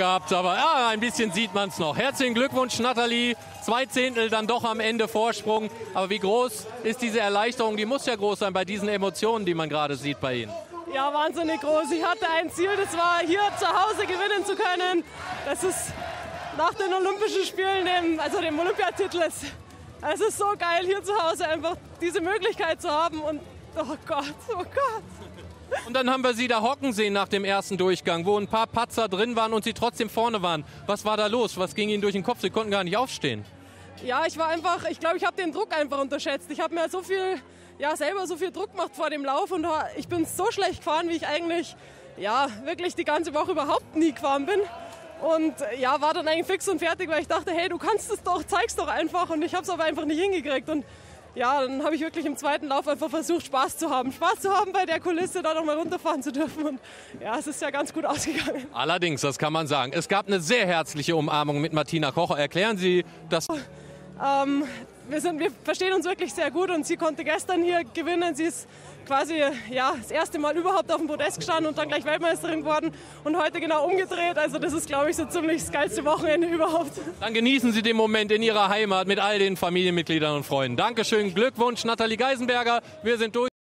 gehabt, aber ja, ein bisschen sieht man es noch. Herzlichen Glückwunsch, Nathalie. Zwei Zehntel dann doch am Ende Vorsprung. Aber wie groß ist diese Erleichterung? Die muss ja groß sein bei diesen Emotionen, die man gerade sieht bei Ihnen. Ja, wahnsinnig groß. Ich hatte ein Ziel, das war hier zu Hause gewinnen zu können. Das ist nach den Olympischen Spielen, dem, also dem Olympiatitel, es, es ist so geil, hier zu Hause einfach diese Möglichkeit zu haben. Und oh Gott, oh Gott. Und dann haben wir sie da hocken sehen nach dem ersten Durchgang, wo ein paar Patzer drin waren und sie trotzdem vorne waren. Was war da los? Was ging ihnen durch den Kopf? Sie konnten gar nicht aufstehen. Ja, ich war einfach, ich glaube, ich habe den Druck einfach unterschätzt. Ich habe mir so viel, ja, selber so viel Druck gemacht vor dem Lauf und ich bin so schlecht gefahren, wie ich eigentlich, ja, wirklich die ganze Woche überhaupt nie gefahren bin. Und ja, war dann eigentlich fix und fertig, weil ich dachte, hey, du kannst es doch, zeig's doch einfach. Und ich habe es aber einfach nicht hingekriegt. Und ja, dann habe ich wirklich im zweiten Lauf einfach versucht, Spaß zu haben. Spaß zu haben, bei der Kulisse da nochmal runterfahren zu dürfen. Und ja, es ist ja ganz gut ausgegangen. Allerdings, das kann man sagen. Es gab eine sehr herzliche Umarmung mit Martina Kocher. Erklären Sie das. Ähm, wir, sind, wir verstehen uns wirklich sehr gut und sie konnte gestern hier gewinnen. Sie ist quasi ja, das erste Mal überhaupt auf dem Podest gestanden und dann gleich Weltmeisterin geworden und heute genau umgedreht. Also das ist, glaube ich, so ziemlich das geilste Wochenende überhaupt. Dann genießen Sie den Moment in Ihrer Heimat mit all den Familienmitgliedern und Freunden. Dankeschön, Glückwunsch, Nathalie Geisenberger. Wir sind durch.